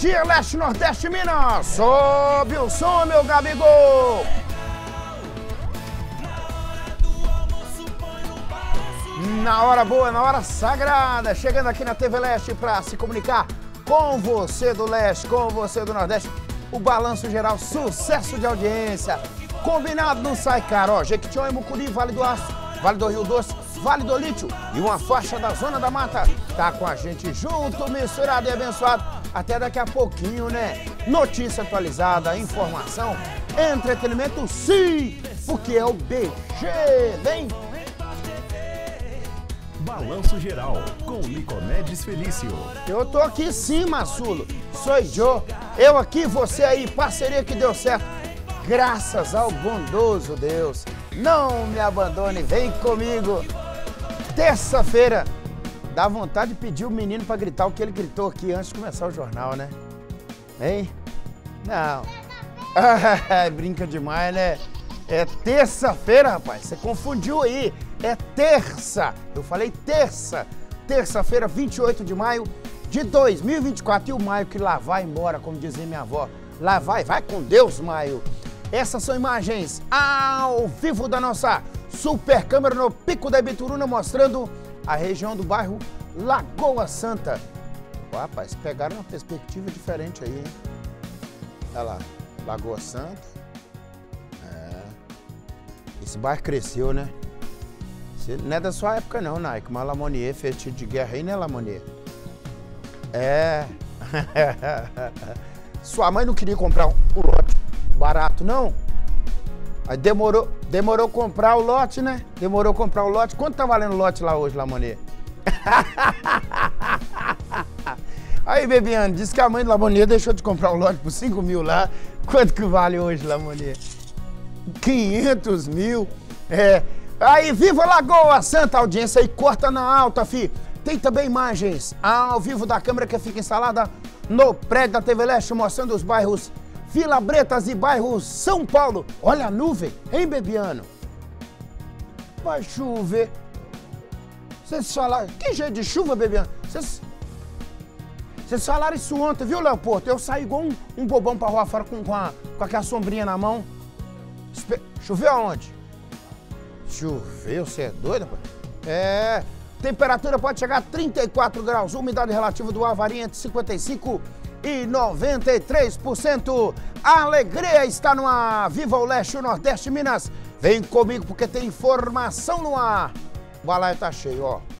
dia, Leste, Nordeste, Minas! Sobe o som, meu Gabigol! Na hora boa, na hora sagrada, chegando aqui na TV Leste para se comunicar com você do Leste, com você do Nordeste. O balanço geral, sucesso de audiência. Combinado não sai caro. Jequitinhonha, Mucuri, Vale do Aço, Vale do Rio Doce, Vale do Lítio e uma faixa da Zona da Mata. Tá com a gente junto, misturado e abençoado. Até daqui a pouquinho, né? Notícia atualizada, informação, entretenimento, sim, porque é o BG, vem! Balanço Geral, com Nicomedes Felício. Eu tô aqui sim, Massulo. Sou Joe. Eu aqui, você aí, parceria que deu certo. Graças ao bondoso Deus. Não me abandone, vem comigo. Terça-feira, dá vontade de pedir o menino para gritar o que ele gritou aqui antes de começar o jornal, né? Hein? Não. Brinca demais, né? É terça-feira, rapaz. Você confundiu aí. É terça. Eu falei terça. Terça-feira, 28 de maio de 2024. E o maio que lá vai embora, como dizia minha avó. Lá vai, vai com Deus, maio. Essas são imagens ao vivo da nossa super câmera no Pico da Ibituruna, mostrando a região do bairro Lagoa Santa. rapaz, pegaram uma perspectiva diferente aí, hein? Olha lá, Lagoa Santa. Esse bairro cresceu, né? Não é da sua época não, Nike, mas Lamonier fez tiro de guerra aí, né, Lamonier? É. Sua mãe não queria comprar um lote barato, não? Aí demorou, demorou comprar o lote, né? Demorou comprar o lote. Quanto tá valendo o lote lá hoje, Lamonier? Aí, Bebiano, disse que a mãe do Lamonier deixou de comprar o lote por 5 mil lá. Quanto que vale hoje, Lamonier? 500 mil. É. Aí, viva Lagoa Santa, audiência aí, corta na alta, fi. Tem também imagens ao vivo da câmera que fica instalada no prédio da TV Leste, mostrando os bairros Vila Bretas e bairro São Paulo. Olha a nuvem, hein, Bebiano? Vai chover. Vocês falaram. Que jeito de chuva, Bebiano? Vocês. Vocês falaram isso ontem, viu, Leopoldo? Eu saí igual um, um bobão pra rua fora com, com, a, com aquela sombrinha na mão. Choveu aonde? Choveu, você é doido, rapaz? É. Temperatura pode chegar a 34 graus, umidade relativa do ar varia entre 55 e 93%. A alegria está no ar. Viva o Leste, o Nordeste, Minas. Vem comigo porque tem informação no ar. O balaio tá cheio, ó.